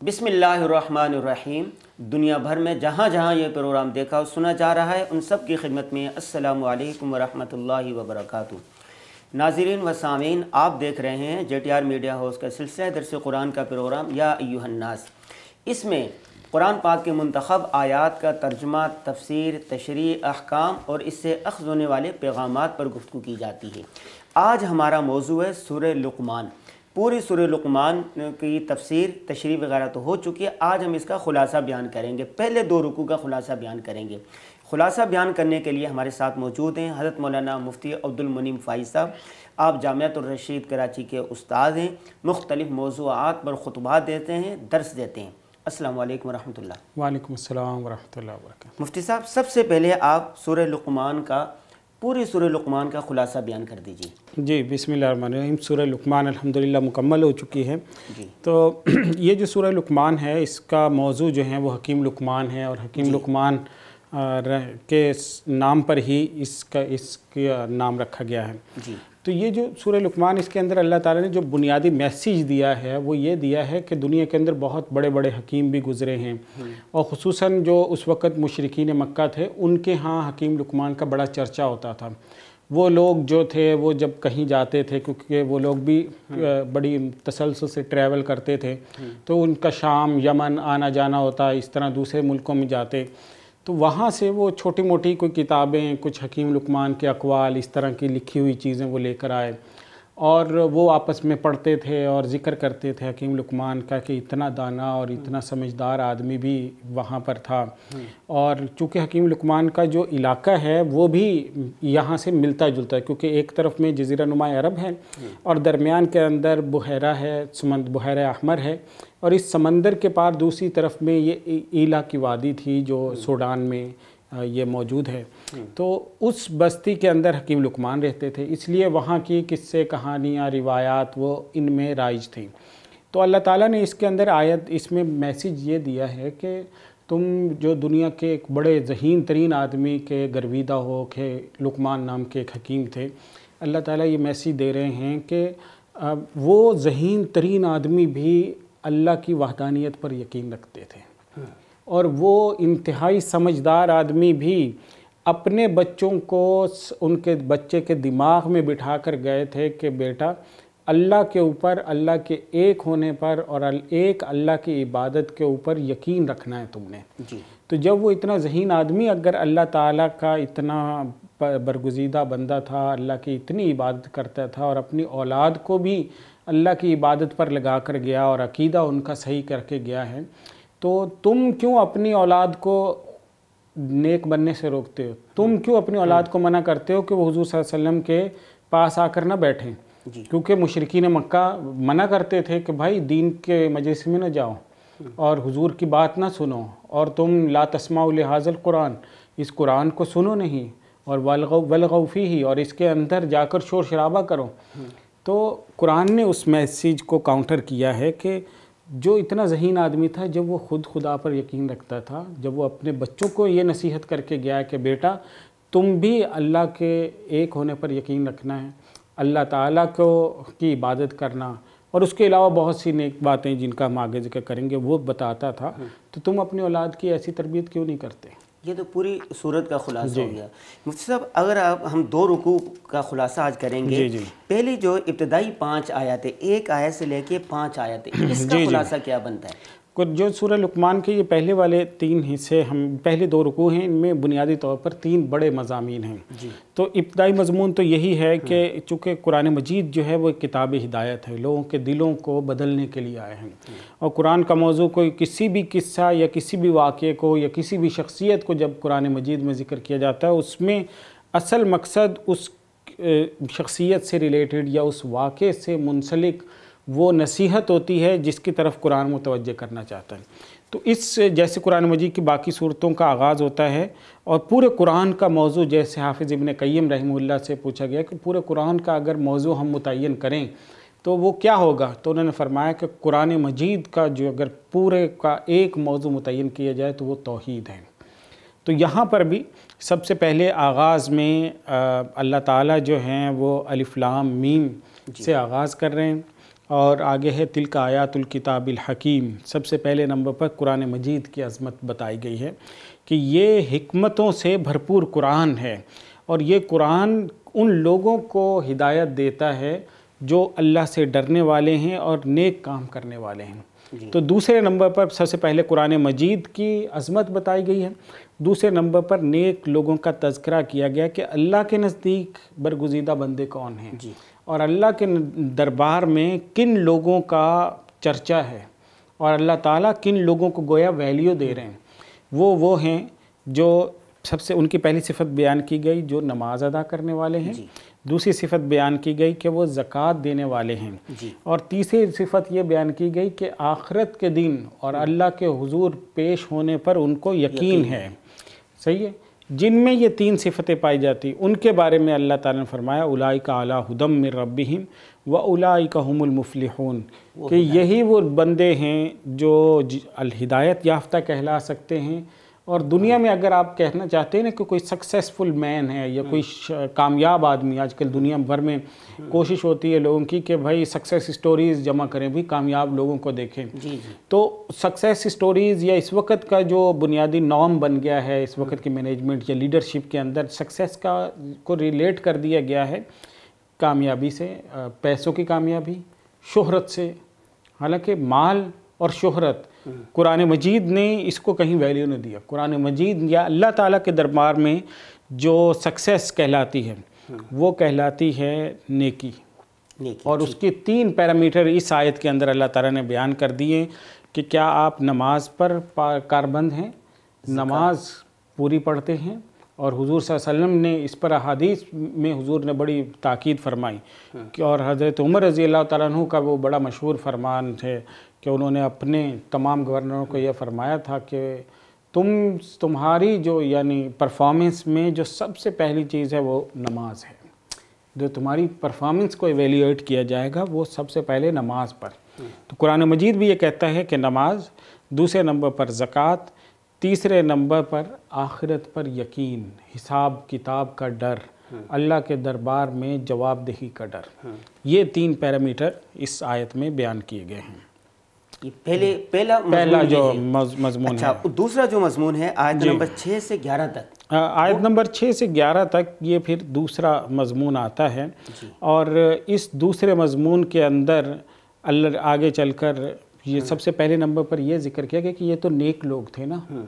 بسم اللہ الرحمن الرحیم۔ دنیا بھر میں جہاں جہاں یہ پروگرام دیکھا اور سنا جا رہا ہے، ان سب کی خدمت میں السلام علیکم ورحمۃ اللہ وبرکاتہ۔ ناظرین و سامعین، آپ دیکھ رہے ہیں J T R media house کا سلسلہ درس قرآن کا پروگرام، یا ایوہ الناس۔ اس میں قرآن پاک کے منتخب آیات کا ترجمہ، تفسیر، تشریح، احکام اور اس سے اخذ ہونے والے پیغامات پر گفتگو کی جاتی ہے۔ آج ہمارا موضوع ہے سورہ لقمان۔ پوری سورہ لقمان کی تفسیر تشریح وغیرہ تو ہو چکی ہے۔ آج ہم اس کا خلاصہ بیان کریں گے۔ پہلے دو رکوع کا خلاصہ بیان کریں گے۔ خلاصہ بیان کرنے کے لیے ہمارے ساتھ موجود ہیں حضرت مولانا مفتی عبد المنیم فائز صاحب۔ آپ جامعۃ الرشید کراچی کے استاد ہیں۔ مختلف موضوعات پر خطبات دیتے ہیں درس دیتے ہیں۔ السلام علیکم ورحمۃ اللہ۔ وعلیکم السلام ورحمۃ اللہ وبرکاتہ۔ مفتی صاحب سب سے پہلے آپ سورہ لقمان کا پوری سورہ لقمان کا خلاصہ بیان کر دیجیے جی بسم اللہ الرحمن الرحیم۔ سورہ لقمان الحمدللہ مکمل ہو چکی ہے۔ جی۔ تو یہ جو سورہ لقمان ہے اس کا موضوع جو ہے وہ حکیم لقمان ہے اور حکیم لقمان آ، رہ- کے نام پر ہی اس کا اس کا نام رکھا گیا ہے۔ جی۔ تو یہ جو سورہ لقمان اس کے اندر اللہ تعالیٰ نے جو بنیادی میسیج دیا ہے، وہ یہ دیا ہے کہ دنیا کے اندر بہت بڑے بڑے حکیم بھی گزرے ہیں۔ اور خصوصاً جو اس وقت مشرقین مکہ تھے، ان کے ہاں حکیم لقمان کا بڑا چرچا ہوتا تھا۔ وہ لوگ جو تھے، وہ جب کہیں جاتے تھے، کیونکہ وہ لوگ بھی بڑی تسلسل سے ٹریول کرتے تھے۔ تو ان کا شام، یمن، آنا جانا ہوتا، اس طرح دوسرے ملکوں میں جاتے۔ تو وہاں سے وہ چھوٹی موٹی کوئی کتابیں، کچھ حکیم لقمان کے اقوال، اس طرح کی لکھی ہوئی چیزیں وہ لے کر آئے۔ اور وہ آپس میں پڑھتے تھے اور ذکر کرتے تھے حکیم لقمان کا کہ اتنا دانا اور اتنا سمجھدار آدمی بھی وہاں پر تھا۔ اور چونکہ حکیم لقمان کا جو علاقہ ہے وہ بھی یہاں سے ملتا جلتا ہے کیونکہ ایک طرف میں جزیرہ نما عرب ہے اور درمیان کے اندر بحیرہ ہے، سمند بحیرہ احمر ہے اور اس سمندر کے پار دوسری طرف میں یہ ایلا کی وادی تھی جو سوڈان میں یہ موجود ہے۔ تو اس بستی کے اندر حکیم لقمان رہتے تھے، اس لیے وہاں کی قصے، کہانیاں، روایات وہ ان میں رائج تھیں۔ تو اللہ تعالیٰ نے اس کے اندر آیت، اس میں میسیج یہ دیا ہے کہ تم جو دنیا کے ایک بڑے ذہین ترین آدمی کے گرویدہ ہو، کہ لقمان نام کے ایک حکیم تھے، اللہ تعالیٰ یہ میسیج دے رہے ہیں کہ وہ ذہین ترین آدمی بھی اللہ کی وحدانیت پر یقین رکھتے تھے۔ اور وہ انتہائی سمجھدار آدمی بھی اپنے بچوں کو ان کے بچے کے دماغ میں بٹھا کر گئے تھے کہ بیٹا اللہ کے اوپر اللہ کے ایک ہونے پر اور ال- ایک اللہ کی عبادت کے اوپر یقین رکھنا ہے تم نے۔ جی۔ تو جب وہ اتنا ذہین آدمی اگر اللہ تعالیٰ کا اتنا برگزیدہ بندہ تھا اللہ کی اتنی عبادت کرتا تھا اور اپنی اولاد کو بھی اللہ کی عبادت پر لگا کر گیا اور عقیدہ ان کا صحیح کر کے گیا ہے تو تم کیوں اپنی اولاد کو نیک بننے سے روکتے ہو؟ تم کیوں اپنی اولاد کو منع کرتے ہو کہ وہ حضور صلی اللہ علیہ وسلم کے پاس آ کر نہ بیٹھیں؟ جی۔ کیونکہ مشرقین مکہ منع کرتے تھے کہ بھائی دین کے مجلس میں نہ جاؤ اور حضور کی بات نہ سنو اور تم لا تسمعوا لحاظ القرآن اس قرآن کو سنو نہیں اور ولغو ولغوفی ہی اور اس کے اندر جا کر شور شرابہ کرو۔ تو قرآن نے اس میسیج کو کاؤنٹر کیا ہے کہ جو اتنا ذہین آدمی تھا، جب وہ خود خدا پر یقین رکھتا تھا، جب وہ اپنے بچوں کو یہ نصیحت کر کے گیا کہ بیٹا، تم بھی اللہ کے ایک ہونے پر یقین رکھنا ہے، اللہ تعالیٰ کو کی عبادت کرنا۔ اور اس کے علاوہ بہت سی نیک باتیں جن کا ہم آگے ذکر کریں گے، وہ بتاتا تھا۔ تو تم اپنی اولاد کی ایسی تربیت کیوں نہیں کرتے؟ یہ تو پوری صورت کا خلاصہ ہو گیا مفتی صاحب اگر آپ ہم دو رکوع کا خلاصہ آج کریں گے جی، جی۔ پہلی جو ابتدائی پانچ آیاتیں ایک آیت سے لے کے پانچ آیاتیں اس کا جی، جی۔ خلاصہ کیا بنتا ہے جو سورہ لقمان کے یہ پہلے والے تین حصے ہم پہلے دو رکوع ہیں ان میں بنیادی طور پر تین بڑے مضامین ہیں۔ جی۔ تو ابتدائی مضمون تو یہی ہے کہ چونکہ قرآن مجید جو ہے وہ کتاب ہدایت ہے لوگوں کے دلوں کو بدلنے کے لیے آئے ہیں۔ اور قرآن کا موضوع کوئی کسی بھی قصہ یا کسی بھی واقعے کو یا کسی بھی شخصیت کو جب قرآن مجید میں ذکر کیا جاتا ہے اس میں اصل مقصد اس شخصیت سے ریلیٹڈ یا اس واقعے سے منسلک وہ نصیحت ہوتی ہے جس کی طرف قرآن متوجہ کرنا چاہتا ہے۔ تو اس جیسے قرآن مجید کی باقی صورتوں کا آغاز ہوتا ہے اور پورے قرآن کا موضوع جیسے حافظ ابن قیم رحمہ اللہ سے پوچھا گیا کہ پورے قرآن کا اگر موضوع ہم متعین کریں تو وہ کیا ہوگا؟ تو انہوں نے فرمایا کہ قرآن مجید کا جو اگر پورے کا ایک موضوع متعین کیا جائے تو وہ توحید ہے۔ تو یہاں پر بھی سب سے پہلے آغاز میں اللہ تعالیٰ جو ہیں وہ الف لام میم سے آغاز کر رہے ہیں۔ اور آگے ہے تل کا آیات الکتاب الحکیم۔ سب سے پہلے نمبر پر قرآن مجید کی عظمت بتائی گئی ہے کہ یہ حکمتوں سے بھرپور قرآن ہے اور یہ قرآن ان لوگوں کو ہدایت دیتا ہے جو اللہ سے ڈرنے والے ہیں اور نیک کام کرنے والے ہیں۔ تو دوسرے نمبر پر سب سے پہلے قرآن مجید کی عظمت بتائی گئی ہے۔ دوسرے نمبر پر نیک لوگوں کا تذکرہ کیا گیا کہ اللہ کے نزدیک برگزیدہ بندے کون ہیں۔ جی۔ اور اللہ کے دربار میں کن لوگوں کا چرچا ہے اور اللہ تعالیٰ کن لوگوں کو گویا ویلیو دے رہے ہیں؟ وہ وہ ہیں جو سب سے ان کی پہلی صفت بیان کی گئی جو نماز ادا کرنے والے ہیں۔ دوسری صفت بیان کی گئی کہ وہ زکوٰۃ دینے والے ہیں۔ جی۔ اور تیسری صفت یہ بیان کی گئی کہ آخرت کے دن اور اللہ کے حضور پیش ہونے پر ان کو یقین۔ ہے۔ صحیح ہے؟ جن میں یہ تین صفتیں پائی جاتی ان کے بارے میں اللہ تعالیٰ نے فرمایا الائی کا اعلیٰ ہدم من ربہم و الائی کا ہم المفلحون کہ یہی وہ بندے ہیں جو الہدایت یافتہ کہلا سکتے ہیں اور دنیا میں اگر آپ کہنا چاہتے ہیں نا کہ کوئی سکسیسفل مین ہے یا کوئی کامیاب آدمی آج کل دنیا بھر میں کوشش ہوتی ہے لوگوں کی کہ بھائی سکسیس سٹوریز جمع کریں بھی کامیاب لوگوں کو دیکھیں۔ جی جی۔ تو سکسیس سٹوریز یا اس وقت کا جو بنیادی نام بن گیا ہے اس وقت کی مینجمنٹ یا لیڈرشپ کے اندر سکسیس کا کو ریلیٹ کر دیا گیا ہے کامیابی سے پیسوں کی کامیابی شہرت سے۔ حالانکہ مال اور شہرت قرآن مجید نے اس کو کہیں ویلیو نہیں دیا۔ قرآن مجید یا اللہ تعالیٰ کے دربار میں جو سکسیس کہلاتی ہے وہ کہلاتی ہے نیکی۔ اور اس کی تین پیرامیٹر اس آیت کے اندر اللہ تعالیٰ نے بیان کر دیے کہ کیا آپ نماز پر کاربند ہیں؟ نماز پوری پڑھتے ہیں؟ اور حضور صلی اللہ علیہ وسلم نے اس پر احادیث میں حضور نے بڑی تاکید فرمائی کہ اور حضرت عمر رضی اللہ تعالیٰ عنہ کا وہ بڑا مشہور فرمان ہے کہ انہوں نے اپنے تمام گورنروں کو یہ فرمایا تھا کہ تم تمہاری جو یعنی پرفارمنس میں جو سب سے پہلی چیز ہے وہ نماز ہے۔ جو تمہاری پرفارمنس کو ایویلیویٹ کیا جائے گا وہ سب سے پہلے نماز پر۔ تو قرآن مجید بھی یہ کہتا ہے کہ نماز دوسرے نمبر پر زکوٰۃ، تیسرے نمبر پر آخرت پر یقین، حساب کتاب کا ڈر، اللہ کے دربار میں جواب دہی کا ڈر۔ یہ تین پیرامیٹر اس آیت میں بیان کیے گئے ہیں۔ پہلے پہلا پہلا جو ہے۔ مضمون ہے۔ اچھا دوسرا جو مضمون ہے آیت نمبر چھ سے گیارہ تک۔ آیت نمبر چھ سے گیارہ تک یہ پھر دوسرا مضمون آتا ہے۔ اور اس دوسرے مضمون کے اندر اللہ آگے چل کر یہ سب سے پہلے نمبر پر یہ ذکر کیا گیا کہ یہ تو نیک لوگ تھے نا۔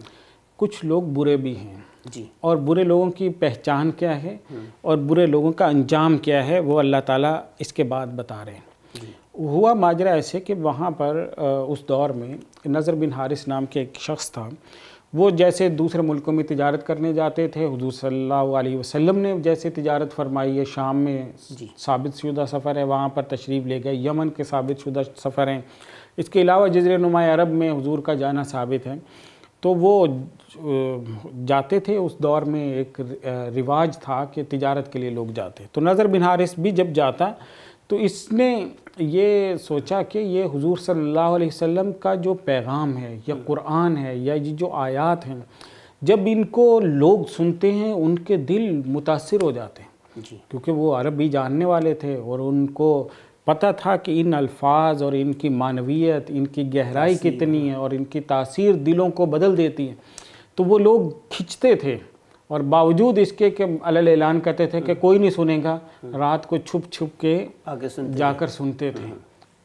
کچھ لوگ برے بھی ہیں۔ جی۔ اور برے لوگوں کی پہچان کیا ہے؟ اور برے لوگوں کا انجام کیا ہے؟ وہ اللہ تعالیٰ اس کے بعد بتا رہے ہیں۔ ہوا ماجرا ایسے کہ وہاں پر اس دور میں نظر بن حارث نام کے ایک شخص تھا۔ وہ جیسے دوسرے ملکوں میں تجارت کرنے جاتے تھے حضور صلی اللہ علیہ وسلم نے جیسے تجارت فرمائی ہے شام میں ثابت شدہ سفر ہے وہاں پر تشریف لے گئے یمن کے ثابت شدہ سفر ہیں۔ اس کے علاوہ جزر نمایاں عرب میں حضور کا جانا ثابت ہے۔ تو وہ جاتے تھے۔ اس دور میں ایک رواج تھا کہ تجارت کے لیے لوگ جاتے۔ تو نظر بن حارث بھی جب جاتا تو اس نے یہ سوچا کہ یہ حضور صلی اللہ علیہ وسلم کا جو پیغام ہے یا قرآن ہے یا یہ جو آیات ہیں جب ان کو لوگ سنتے ہیں ان کے دل متاثر ہو جاتے ہیں۔ جی۔ کیونکہ وہ عربی جاننے والے تھے اور ان کو پتہ تھا کہ ان الفاظ اور ان کی معنویت ان کی گہرائی کتنی ہے اور ان کی تاثیر دلوں کو بدل دیتی ہے۔ تو وہ لوگ کھنچتے تھے۔ اور باوجود اس کے کہ علل اعلان کرتے تھے کہ کوئی نہیں سنے گا رات کو چھپ چھپ کے جا کر سنتے تھے۔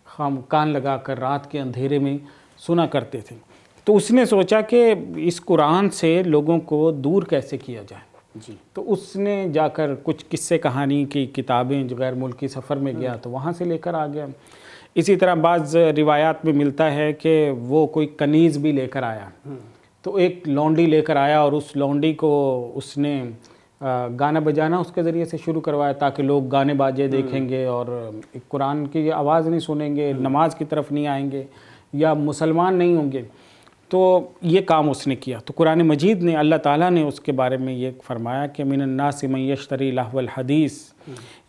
خام کان لگا کر رات کے اندھیرے میں سنا کرتے تھے۔ تو اس نے سوچا کہ اس قرآن سے لوگوں کو دور کیسے کیا جائے؟ جی۔ تو اس نے جا کر کچھ قصے کہانی کی کتابیں جو غیر ملکی سفر میں گیا تو وہاں سے لے کر آ گیا۔ اسی طرح بعض روایات میں ملتا ہے کہ وہ کوئی کنیز بھی لے کر آیا۔ تو ایک لونڈی لے کر آیا اور اس لونڈی کو اس نے گانا بجانا اس کے ذریعے سے شروع کروایا تاکہ لوگ گانے باجے دیکھیں گے اور قرآن کی آواز نہیں سنیں گے نماز کی طرف نہیں آئیں گے یا مسلمان نہیں ہوں گے۔ تو یہ کام اس نے کیا۔ تو قرآن مجید نے اللہ تعالیٰ نے اس کے بارے میں یہ فرمایا کہ من الناس من یشتری لہو الحدیث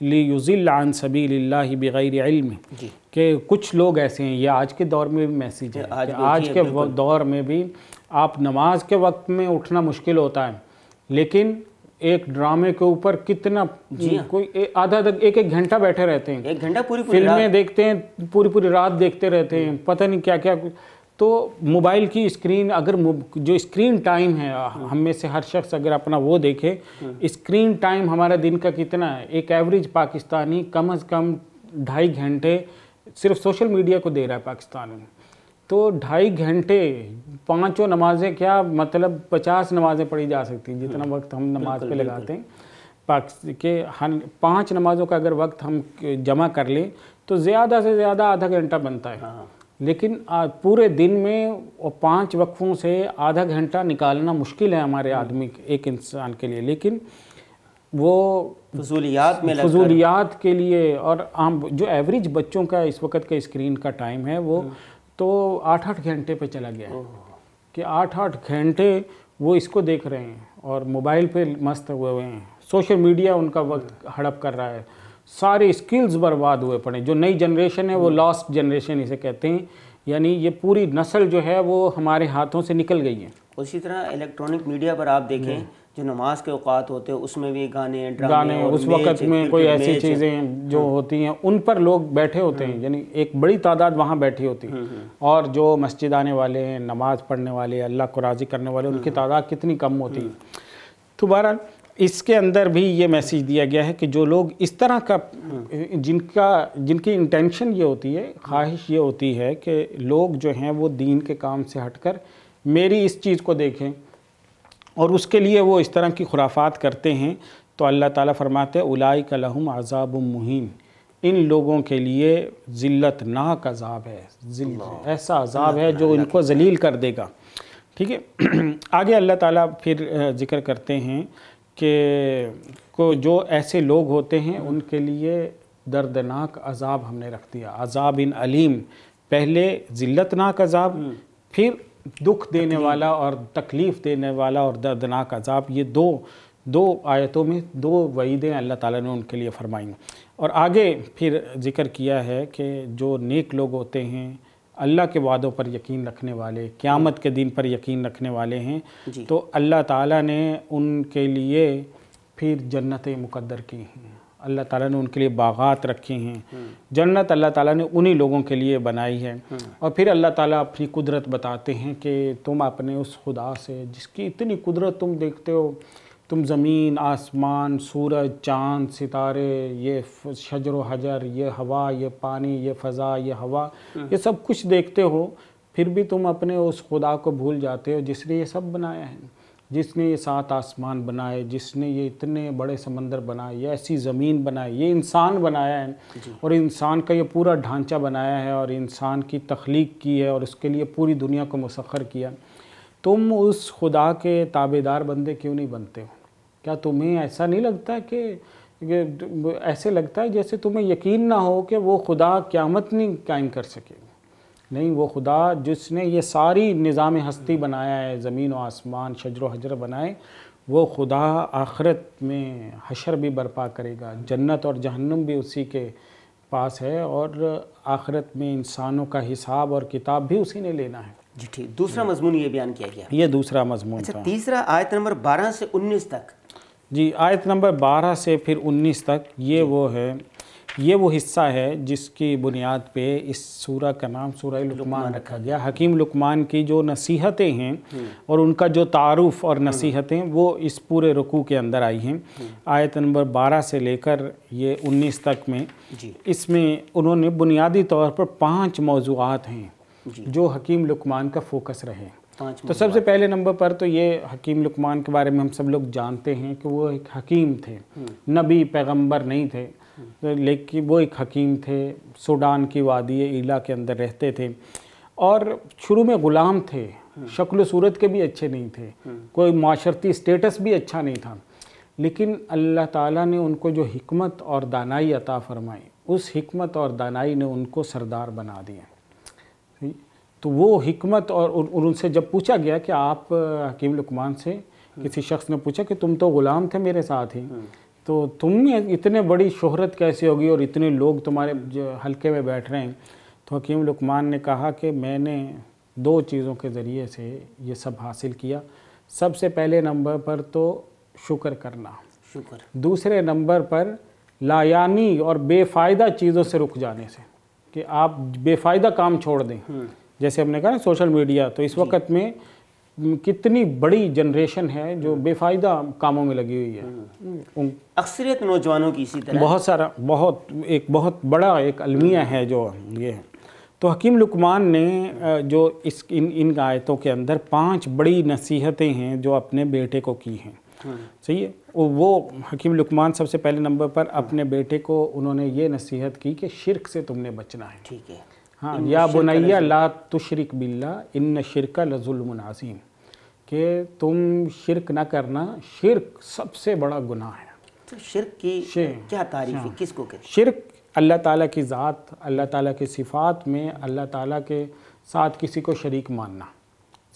لیزل عن سبیل اللہ بغیر علم۔ جی۔ کہ کچھ لوگ ایسے ہیں یہ آج کے دور میں بھی میسیج ہے آج کے دور میں بھی آپ نماز کے وقت میں اٹھنا مشکل ہوتا ہے لیکن ایک ڈرامے کے اوپر کتنا جی، جی ہاں۔ کوئی آدھا ایک ایک گھنٹہ بیٹھے رہتے ہیں۔ ایک گھنٹہ پوری فلمیں دیکھتے ہیں پوری پوری رات دیکھتے رہتے ہیں پتہ نہیں کیا کیا۔ تو موبائل کی اسکرین اگر جو اسکرین ٹائم ہے ہم میں سے ہر شخص اگر اپنا وہ دیکھے ہاں۔ اسکرین ٹائم ہمارا دن کا کتنا ہے؟ ایک ایوریج پاکستانی کم از کم ڈھائی گھنٹے صرف سوشل میڈیا کو دے رہا ہے پاکستان میں تو ڈھائی گھنٹے پانچوں نمازیں کیا مطلب پچاس نمازیں پڑھی جا سکتی ہیں جتنا وقت ہم نماز پہ لگاتے ہیں؟ پانچ نمازوں کا اگر وقت ہم جمع کر لیں تو زیادہ سے زیادہ آدھا گھنٹہ بنتا ہے۔ لیکن پورے دن میں پانچ وقفوں سے آدھا گھنٹہ نکالنا مشکل ہے ہمارے آدمی ایک انسان کے لیے۔ لیکن وہ فضولیات میں فضولیات کے لیے اور عام جو ایوریج بچوں کا اس وقت کا اسکرین کا ٹائم ہے وہ تو آٹھ آٹھ گھنٹے پہ چلا گیا ہے۔ کہ آٹھ آٹھ گھنٹے وہ اس کو دیکھ رہے ہیں اور موبائل پہ مست ہوئے ہوئے ہیں۔ سوشل میڈیا ان کا وقت ہڑپ کر رہا ہے۔ سارے اسکلز برباد ہوئے پڑے جو نئی جنریشن ہے وہ لاسٹ جنریشن اسے کہتے ہیں۔ یعنی یہ پوری نسل جو ہے وہ ہمارے ہاتھوں سے نکل گئی ہے۔ اسی طرح الیکٹرانک میڈیا پر آپ دیکھیں جی۔ جو نماز کے اوقات ہوتے ہیں اس میں بھی گانے گانے اس وقت میں کوئی ایسی چیزیں جو ہاں۔ ہوتی ہیں ان پر لوگ بیٹھے ہوتے ہیں ہاں۔ یعنی ایک بڑی تعداد وہاں بیٹھی ہوتی ہاں، ہے اور جو مسجد آنے والے ہیں نماز پڑھنے والے اللہ کو راضی کرنے والے ان کی تعداد کتنی کم ہوتی ہے۔ تو بہرحال اس کے اندر بھی یہ میسیج دیا گیا ہے کہ جو لوگ اس طرح کا جن کا جن کی انٹینشن یہ ہوتی ہے خواہش یہ ہوتی ہے کہ لوگ جو ہیں وہ دین کے کام سے ہٹ کر میری اس چیز کو دیکھیں۔ اور اس کے لیے وہ اس طرح کی خرافات کرتے ہیں تو اللہ تعالیٰ فرماتے ہیں اولائک لہم عذاب مہین۔ ان لوگوں کے لیے ذلت ناک عذاب ہے ذلت ایسا عذاب ہے جو ان کو ذلیل کر دے گا۔ ٹھیک ہے؟ آگے اللہ تعالیٰ پھر ذکر کرتے ہیں کہ جو ایسے لوگ ہوتے ہیں ان کے لیے دردناک عذاب ہم نے رکھ دیا۔ عذاب ان علیم۔ پہلے ذلت ناک عذاب پھر دکھ دینے والا اور تکلیف دینے والا اور دردناک عذاب یہ دو دو آیتوں میں دو وعیدیں اللہ تعالیٰ نے ان کے لیے فرمائیں۔ اور آگے پھر ذکر کیا ہے کہ جو نیک لوگ ہوتے ہیں اللہ کے وعدوں پر یقین رکھنے والے قیامت کے دن پر یقین رکھنے والے ہیں۔ جی۔ تو اللہ تعالیٰ نے ان کے لیے پھر جنتیں مقدر کی ہیں۔ اللہ تعالیٰ نے ان کے لیے باغات رکھے ہیں۔ جنت اللہ تعالیٰ نے انہی لوگوں کے لیے بنائی ہے۔ اور پھر اللہ تعالیٰ اپنی قدرت بتاتے ہیں کہ تم اپنے اس خدا سے، جس کی اتنی قدرت تم دیکھتے ہو، تم زمین، آسمان، سورج، چاند، ستارے، یہ شجر و حجر، یہ ہوا، یہ پانی، یہ فضا، یہ ہوا، یہ سب کچھ دیکھتے ہو، پھر بھی تم اپنے اس خدا کو بھول جاتے ہو جس نے یہ سب بنایا ہے۔ جس نے یہ سات آسمان بنائے جس نے یہ اتنے بڑے سمندر بنائے یہ ایسی زمین بنائے یہ انسان بنایا ہے۔ جی۔ اور انسان کا یہ پورا ڈھانچہ بنایا ہے اور انسان کی تخلیق کی ہے اور اس کے لیے پوری دنیا کو مسخر کیا۔ تم اس خدا کے تابے دار بندے کیوں نہیں بنتے ہو؟ کیا تمہیں ایسا نہیں لگتا کہ ایسے لگتا ہے جیسے تمہیں یقین نہ ہو کہ وہ خدا قیامت نہیں قائم کر سکے؟ نہیں وہ خدا جس نے یہ ساری نظام ہستی بنایا ہے زمین و آسمان شجر و حجر بنائے وہ خدا آخرت میں حشر بھی برپا کرے گا۔ جنت اور جہنم بھی اسی کے پاس ہے اور آخرت میں انسانوں کا حساب اور کتاب بھی اسی نے لینا ہے۔ جی ٹھیک دوسرا مضمون یہ بیان کیا گیا۔ یہ دوسرا مضمون اچھا تیسرا آیت نمبر بارہ سے انیس تک۔ جی آیت نمبر بارہ سے پھر انیس تک یہ وہ ہے۔ یہ وہ حصہ ہے جس کی بنیاد پہ اس سورہ کا نام سورہ لکمان رکھا گیا۔ حکیم لکمان کی جو نصیحتیں ہیں اور ان کا جو تعارف اور نصیحتیں وہ اس پورے رکوع کے اندر آئی ہیں۔ آیت نمبر بارہ سے لے کر یہ انیس تک میں اس میں انہوں نے بنیادی طور پر پانچ موضوعات ہیں جو حکیم لکمان کا فوکس رہے۔ تو سب سے پہلے نمبر پر تو یہ حکیم لکمان کے بارے میں ہم سب لوگ جانتے ہیں کہ وہ ایک حکیم تھے۔ نبی پیغمبر نہیں تھے۔ لیکن وہ ایک حکیم تھے، سوڈان کی وادی ایلا کے اندر رہتے تھے۔ اور شروع میں غلام تھے، شکل و صورت کے بھی اچھے نہیں تھے۔ کوئی معاشرتی اسٹیٹس بھی اچھا نہیں تھا۔ لیکن اللہ تعالیٰ نے ان کو جو حکمت اور دانائی عطا فرمائی، اس حکمت اور دانائی نے ان کو سردار بنا دیا تو وہ حکمت اور ان سے جب پوچھا گیا کہ آپ، حکیم لکمان سے کسی شخص نے پوچھا کہ تم تو غلام تھے میرے ساتھ ہی تو تم اتنے بڑی شہرت کیسے ہوگی اور اتنے لوگ تمہارے جو حلقے میں بیٹھ رہے ہیں؟ تو حکیم لکمان نے کہا کہ میں نے دو چیزوں کے ذریعے سے یہ سب حاصل کیا۔ سب سے پہلے نمبر پر تو شکر کرنا۔ شکر۔ دوسرے نمبر پر لایانی اور بے فائدہ چیزوں سے رک جانے سے کہ آپ بے فائدہ کام چھوڑ دیں۔ جیسے ہم نے کہا نا سوشل میڈیا تو اس جی۔ وقت میں کتنی بڑی جنریشن ہے جو ہاں. بے فائدہ کاموں میں لگی ہوئی ہے. ہاں. اکثریت نوجوانوں کی اسی طرح. بہت سارا بہت ایک بہت بڑا ایک المیہ ہے جو یہ ہے. تو حکیم لکمان نے جو اس ان ان آیتوں کے اندر پانچ بڑی نصیحتیں ہیں جو اپنے بیٹے کو کی ہیں. ہاں. صحیح ہے؟ وہ حکیم لکمان سب سے پہلے نمبر پر اپنے بیٹے کو انہوں نے یہ نصیحت کی کہ شرک سے تم نے بچنا ہے. ٹھیک ہے. ہاں، یا بنیا لا تشرک باللہ ان شرک لظلم عظیم۔ کہ تم شرک نہ کرنا شرک سب سے بڑا گناہ ہے۔ شرک کی کیا تعریف ہے؟ ہاں۔ کس کو کہتے ہیں؟ شرک اللہ تعالیٰ کی ذات اللہ تعالیٰ کی صفات میں اللہ تعالیٰ کے ساتھ کسی کو شریک ماننا۔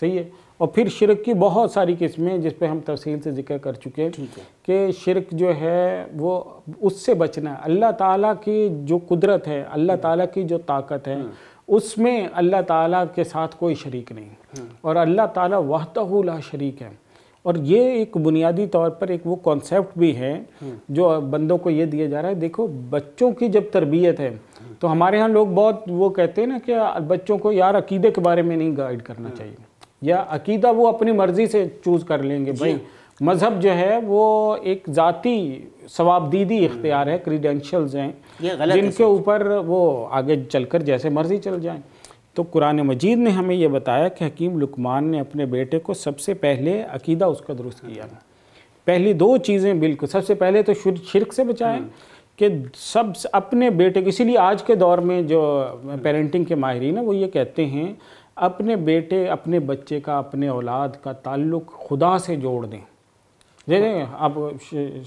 صحیح ہے؟ اور پھر شرک کی بہت ساری قسمیں جس پہ ہم تفصیل سے ذکر کر چکے کہ شرک جو ہے وہ اس سے بچنا ہے۔ اللہ تعالیٰ کی جو قدرت ہے اللہ ہاں۔ تعالیٰ کی جو طاقت ہے ہاں۔ اس میں اللہ تعالیٰ کے ساتھ کوئی شریک نہیں۔ ہاں۔ اور اللہ تعالیٰ وحدہ لا شریک ہے۔ اور یہ ایک بنیادی طور پر ایک وہ کانسیپٹ بھی ہے جو بندوں کو یہ دیا جا رہا ہے دیکھو بچوں کی جب تربیت ہے تو ہمارے ہاں لوگ بہت وہ کہتے ہیں نا کہ بچوں کو یار عقیدے کے بارے میں نہیں گائیڈ کرنا چاہیے۔ یا عقیدہ وہ اپنی مرضی سے چوز کر لیں گے بھائی۔ مذہب جو ہے وہ ایک ذاتی ثوابدیدی اختیار ہے کریڈینشلز ہیں۔ جن کے اوپر وہ آگے چل کر جیسے مرضی چل جائیں۔ تو قرآن مجید نے ہمیں یہ بتایا کہ حکیم لکمان نے اپنے بیٹے کو سب سے پہلے عقیدہ اس کا درست کیا۔ پہلی دو چیزیں بالکل سب سے پہلے تو شرک سے بچائیں کہ سب اپنے بیٹے کو اسی لیے آج کے دور میں جو پیرنٹنگ کے ماہرین ہیں وہ یہ کہتے ہیں اپنے بیٹے اپنے بچے کا اپنے اولاد کا تعلق خدا سے جوڑ دیں۔ جیسے آپ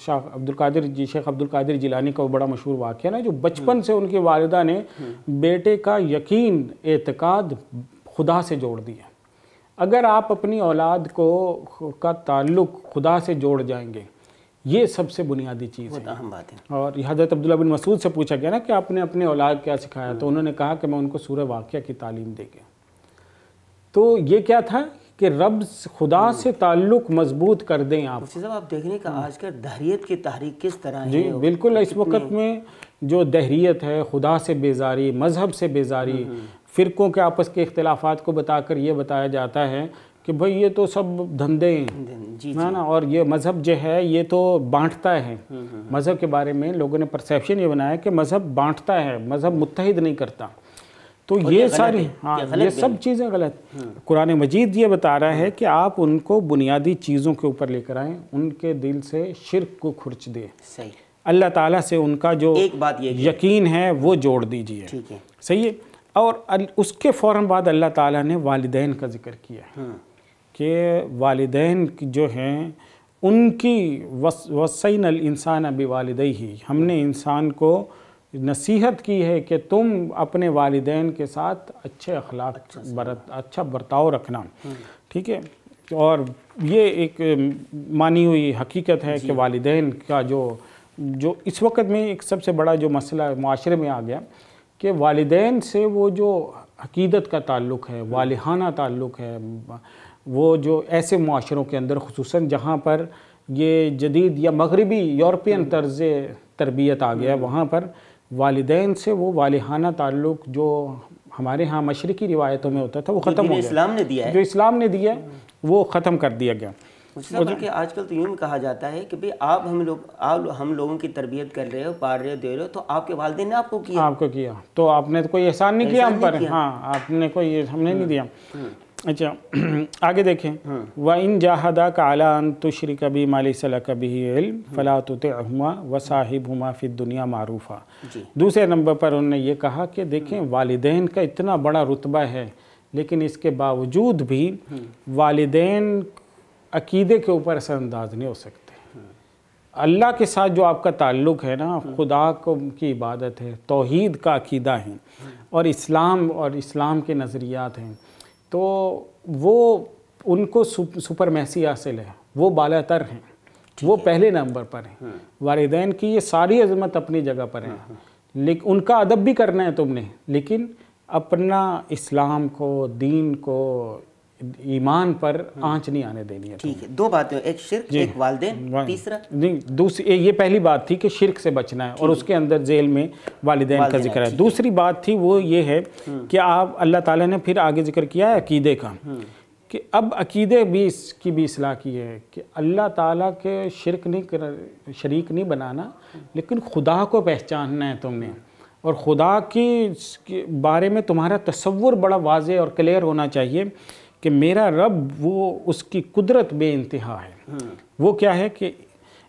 شاہ عبد القادر جی شیخ عبد القادر جیلانی کا وہ بڑا مشہور واقعہ نا جو بچپن سے ان کی والدہ نے بیٹے کا یقین اعتقاد خدا سے جوڑ دیا اگر آپ اپنی اولاد کو کا تعلق خدا سے جوڑ جائیں گے یہ سب سے بنیادی چیز ہے۔ ہے اور حضرت عبداللہ بن مسعود سے پوچھا گیا نا کہ آپ نے اپنے اولاد کیا سکھایا تو انہوں نے کہا کہ میں ان کو سورہ واقعہ کی تعلیم دے گیا تو یہ کیا تھا کہ رب خدا سے تعلق مضبوط کر دیں آپ۔ صاحب آپ دیکھنے کا آج کل دہریت کی تحریک کس طرح جی بالکل اس وقت میں جو دہریت ہے خدا سے بیزاری مذہب سے بیزاری فرقوں کے آپس کے اختلافات کو بتا کر یہ بتایا جاتا ہے کہ بھئی یہ تو سب دھندے ہیں۔ جی، جی۔ نا؟ اور یہ مذہب جو ہے یہ تو بانٹتا ہے۔ مذہب کے بارے میں لوگوں نے پرسیپشن یہ بنایا کہ مذہب بانٹتا ہے مذہب متحد نہیں کرتا۔ تو یہ ساری ہاں یہ سب چیزیں غلط قرآن مجید یہ بتا رہا ہے کہ آپ ان کو بنیادی چیزوں کے اوپر لے کر آئیں ان کے دل سے شرک کو کھرچ دیں۔ اللہ تعالیٰ سے ان کا جو یقین ہے وہ جوڑ دیجیے۔ صحیح ہے؟ اور اس کے فوراً بعد اللہ تعالیٰ نے والدین کا ذکر کیا۔ ہے کہ والدین جو ہیں ان کی وَسَّيْنَ الْإِنسَانَ اب والدی ہی ہم نے انسان کو نصیحت کی ہے کہ تم اپنے والدین کے ساتھ اچھے اخلاق اچھا, اچھا برتاؤ رکھنا۔ ہاں۔ ٹھیک ہے؟ اور یہ ایک مانی ہوئی حقیقت ہے جی۔ کہ والدین کا جو جو اس وقت میں ایک سب سے بڑا جو مسئلہ معاشرے میں آ گیا کہ والدین سے وہ جو عقیدت کا تعلق ہے والہانہ تعلق ہے وہ جو ایسے معاشروں کے اندر خصوصاً جہاں پر یہ جدید یا مغربی یورپین ہاں۔ طرز تربیت آ گیا ہاں۔ وہاں پر والدین سے وہ والہانہ تعلق جو ہمارے ہاں مشرقی روایتوں میں ہوتا تھا وہ ختم ہو گیا۔ اسلام نے دیا ہے۔ جو اسلام نے دیا ہے وہ ختم کر دیا گیا۔ کہ آج کل تو یوں کہا جاتا ہے کہ بھئی آپ ہم لوگ آپ ہم لوگوں کی تربیت کر رہے ہو پار رہے ہو دے رہے ہو تو آپ کے والدین نے آپ کو کیا؟ آپ کو کیا۔ تو آپ نے کوئی احسان نہیں کیا ہم پر؟ ہاں آپ نے کوئی ہم نے نہیں دیا۔ اچھا آگے دیکھیں۔ ہاں۔ وَإِن جَاهَدَاكَ عَلَىٰ أَن تُشْرِكَ بِي مَا لَيْسَ لَكَ بِهِ عِلْمِ فَلَا تُتِعْهُمَا وَصَاحِبْهُمَا فِي الدُّنْيَا مَعْرُوفًا۔ جی۔ دوسرے نمبر پر انہوں نے یہ کہا کہ دیکھیں والدین کا اتنا بڑا رتبہ ہے لیکن اس کے باوجود بھی ہاں۔ والدین عقیدے کے اوپر اثر انداز نہیں ہو سکتے۔ اللہ کے ساتھ جو آپ کا تعلق ہے نا ہاں۔ خدا کو کی عبادت ہے توحید کا عقیدہ ہے۔ اور اسلام اور اسلام کے نظریات ہیں۔ تو وہ ان کو سپر محسی حاصل ہے۔ وہ بالا تر ہیں۔ وہ پہلے نمبر پر ہیں۔ ہاں۔ والدین کی یہ ساری عظمت اپنی جگہ پر ہیں ہاں، ہاں۔ لیکن ان کا ادب بھی کرنا ہے تم نے لیکن اپنا اسلام کو دین کو ایمان پر آنچ نہیں آنے دینی ہے ٹھیک ہے دو باتیں ایک شرک ایک والدین وا- تیسرا؟ نہیں دوسری یہ پہلی بات تھی کہ شرک سے بچنا ہے اور اس کے اندر ذیل میں والدین کا ذکر ہے دوسری بات تھی وہ یہ ہے کہ آپ اللہ تعالیٰ نے پھر آگے ذکر کیا ہے عقیدے کا۔ کہ اب عقیدے بھی اس کی بھی اصلاح کی ہے کہ اللہ تعالیٰ کے شرک نہیں شریک نہیں بنانا لیکن خدا کو پہچاننا ہے تم نے۔ اور خدا کی بارے میں تمہارا تصور بڑا واضح اور کلیئر ہونا چاہیے کہ میرا رب وہ اس کی قدرت بے انتہا ہے۔ وہ کیا ہے کہ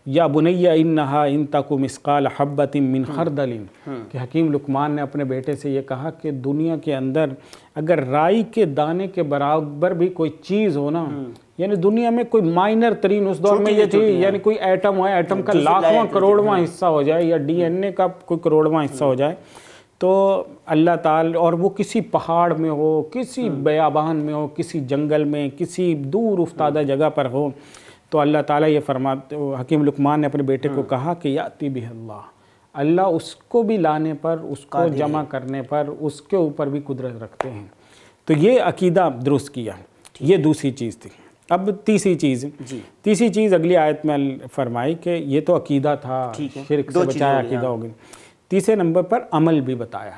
یا بنیا انہا ان مسقال حبت من خردل کہ حکیم لقمان نے اپنے بیٹے سے یہ کہا کہ دنیا کے اندر اگر رائی کے دانے کے برابر بھی کوئی چیز ہو نا یعنی دنیا میں کوئی مائنر ترین اس دور میں یہ تھی یعنی کوئی ایٹم ہو ایٹم کا لاکھواں کروڑواں حصہ ہو جائے یا ڈی این اے کا کوئی کروڑواں حصہ ہو جائے تو اللہ تعالی اور وہ کسی پہاڑ میں ہو کسی بیابان میں ہو کسی جنگل میں کسی دور افتادہ جگہ پر ہو تو اللہ تعالیٰ یہ فرماتے حکیم لقمان نے اپنے بیٹے کو کہا کہ یاتی بھی اللہ اللہ اس کو بھی لانے پر اس کو جمع کرنے پر اس کے اوپر بھی قدرت رکھتے ہیں۔ تو یہ عقیدہ درست کیا۔ یہ دوسری چیز تھی۔ اب تیسری چیز۔ جی۔ تیسری چیز اگلی آیت میں فرمائی کہ یہ تو عقیدہ تھا شرک سے بچایا عقیدہ ہو گئی۔ تیسرے نمبر پر عمل بھی بتایا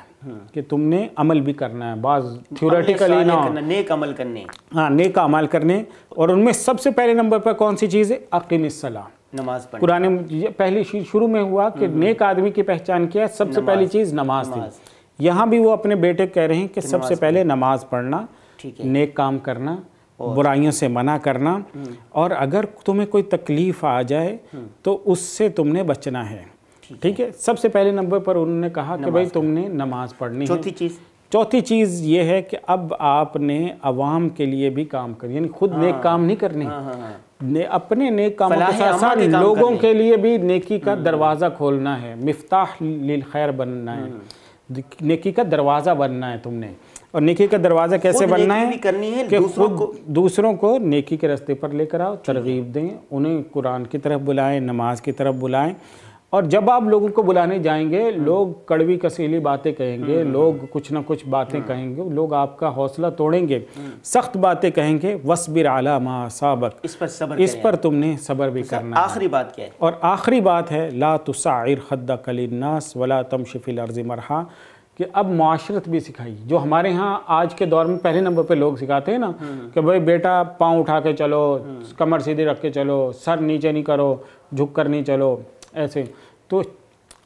کہ تم نے عمل بھی کرنا ہے بعض تھیوریٹیکلی نہ نیک عمل کرنے۔ ہاں نیک عمل کرنے۔ اور ان میں سب سے پہلے نمبر پر کون سی چیز ہے؟ عقیم الصلاح نماز پڑھنا۔ قرآن پہلی شروع میں ہوا کہ نیک آدمی کی پہچان کیا ہے سب سے پہلی چیز نماز تھی۔ یہاں بھی وہ اپنے بیٹے کہہ رہے ہیں کہ سب سے پہلے نماز پڑھنا نیک کام کرنا برائیوں سے منع کرنا۔ اور اگر تمہیں کوئی تکلیف آ جائے تو اس سے تم نے بچنا ہے۔ ٹھیک ہے۔ سب سے پہلے نمبر پر انہوں نے کہا کہ بھائی تم نے نماز پڑھنی ہے۔ چوتھی چیز۔ چوتھی چیز یہ ہے کہ اب آپ نے عوام کے لیے بھی کام کر یعنی خود نیک کام نہیں کرنے۔ ہاں ہاں ہاں۔ نے اپنے نیک کاموں کے ساتھ ساتھ لوگوں۔ کے لیے بھی نیکی کا دروازہ کھولنا ہے۔ مفتاح للخیر بننا ہے۔ نیکی کا دروازہ بننا ہے تم نے۔ اور نیکی کا دروازہ کیسے بننا ہے؟ کرنی کہ دوسروں خود کو۔ دوسروں کو نیکی کے راستے پر لے کر آؤ ترغیب دیں انہیں قرآن کی طرف بلائیں نماز کی طرف بلائیں۔ اور جب آپ لوگوں کو بلانے جائیں گے لوگ کڑوی کسیلی باتیں کہیں گے لوگ کچھ نہ کچھ باتیں کہیں گے لوگ آپ کا حوصلہ توڑیں گے سخت باتیں کہیں گے وصبر علی ما سابق اس پر صبر اس پر تم نے صبر بھی کرنا ہے۔ آخری بات کیا ہے؟ اور آخری بات ہے لا تسعر خدک للناس ولا تمشی فی الارض مرحا۔ کہ اب معاشرت بھی سکھائی۔ جو ہمارے ہاں آج کے دور میں پہلے نمبر پہ لوگ سکھاتے ہیں نا کہ بھائی بیٹا پاؤں اٹھا کے چلو کمر سیدھی رکھ کے چلو سر نیچے نہیں کرو جھک کر نہیں چلو۔ ایسے تو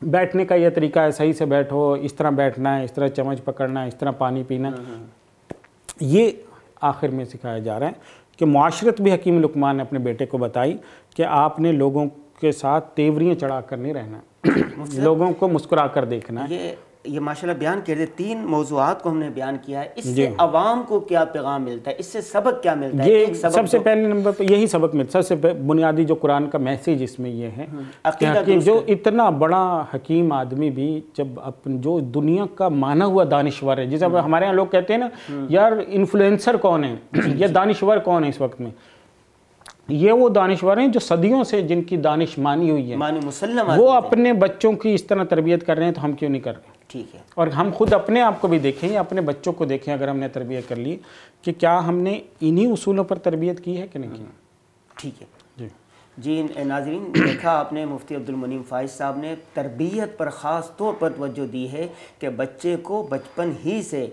بیٹھنے کا یہ طریقہ ہے صحیح سے بیٹھو اس طرح بیٹھنا ہے اس طرح چمچ پکڑنا ہے اس طرح پانی پینا ہے۔ یہ آخر میں سکھایا جا رہا ہے کہ معاشرت بھی حکیم لقمان نے اپنے بیٹے کو بتائی کہ آپ نے لوگوں کے ساتھ تیوریاں چڑھا کر نہیں رہنا۔ لوگوں کو مسکرا کر دیکھنا ہے۔ یہ ماشاءاللہ بیان کر دے تین موضوعات کو ہم نے بیان کیا ہے۔ اس جی۔ سے عوام کو کیا پیغام ملتا ہے؟ اس سے سبق کیا ملتا ہے؟ یہ ایک سبق سب سے پہلے نمبر پہ یہی سبق میں سب سے بنیادی جو قرآن کا میسیج اس میں یہ ہے کہ جو اتنا بڑا حکیم آدمی بھی جب اپن جو دنیا کا مانا ہوا دانشور ہے جیسے ہمارے یہاں لوگ کہتے ہیں نا یار انفلوئنسر کون ہے؟ یہ دانشور کون ہے اس وقت میں؟ یہ وہ دانشور ہیں جو صدیوں سے جن کی دانش مانی ہوئی ہے۔ وہ اپنے بچوں کی اس طرح تربیت کر رہے ہیں تو ہم کیوں نہیں کر رہے؟ ٹھیک ہے۔ اور ہم خود اپنے آپ کو بھی دیکھیں یا اپنے بچوں کو دیکھیں اگر ہم نے تربیت کر لی کہ کیا ہم نے انہی اصولوں پر تربیت کی ہے کہ نہیں کی؟ ٹھیک ہے۔ جی۔ جی ناظرین دیکھا آپ نے مفتی عبد المنیم فائز صاحب نے تربیت پر خاص طور پر توجہ دی ہے کہ بچے کو بچپن ہی سے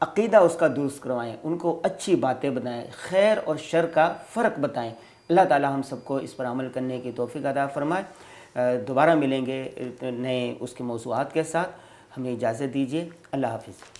عقیدہ اس کا درست کروائیں ان کو اچھی باتیں بتائیں خیر اور شر کا فرق بتائیں۔ اللہ تعالی ہم سب کو اس پر عمل کرنے کی توفیق عطا فرمائے۔ دوبارہ ملیں گے نئے اس کے موضوعات کے ساتھ۔ ہمیں اجازت دیجیے۔ اللہ حافظ۔